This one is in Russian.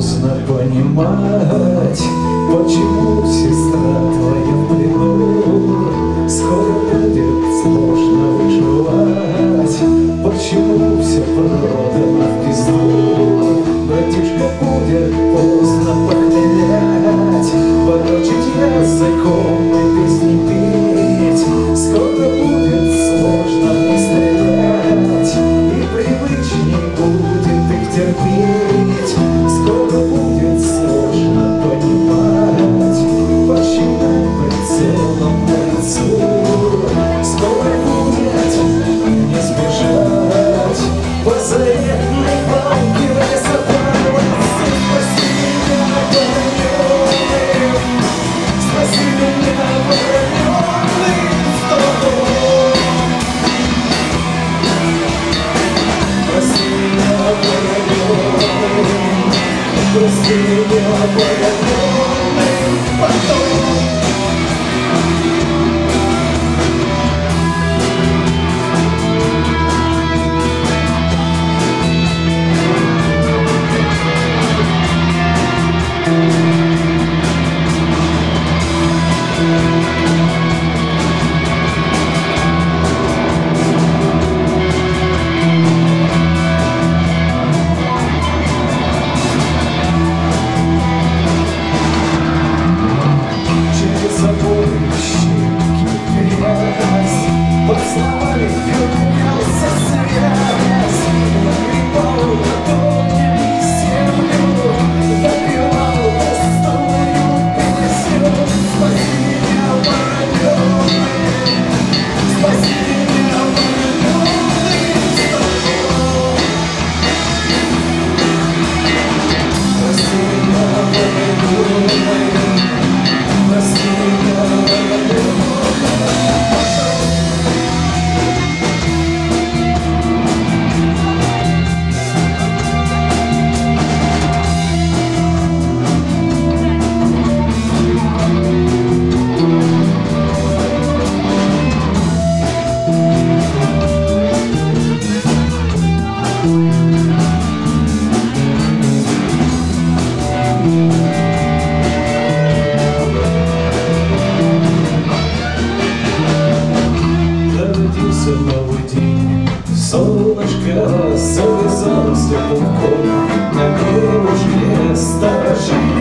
Поздно понимать, почему сестра твоя в плену. Скоро будет сложно выживать, почему все продано в пизду. Братишка будет поздно похмелять, ворочить языком и песни пить. stay up солнышко завязалось лепутком На берегу сторожили с ночи